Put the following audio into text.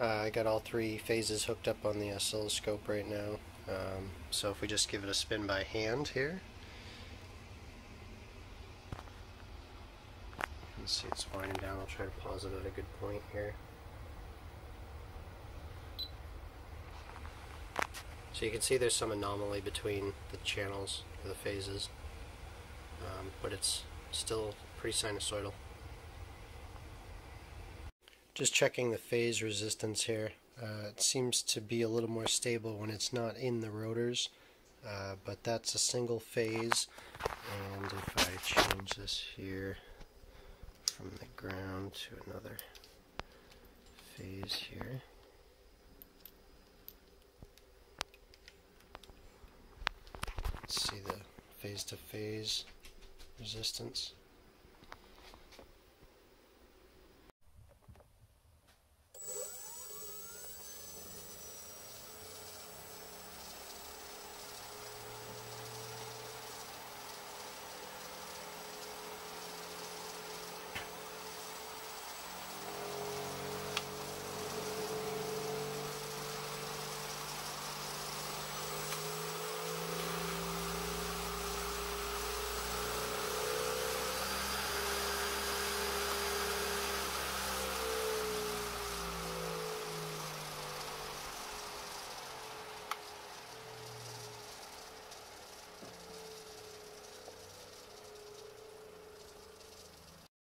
Uh, I got all three phases hooked up on the oscilloscope right now. Um, so if we just give it a spin by hand here, let's see it's winding down. I'll try to pause it at a good point here. So you can see there's some anomaly between the channels, the phases, um, but it's still pretty sinusoidal. Just checking the phase resistance here. Uh, it seems to be a little more stable when it's not in the rotors, uh, but that's a single phase. And if I change this here from the ground to another phase here, let's see the phase to phase resistance.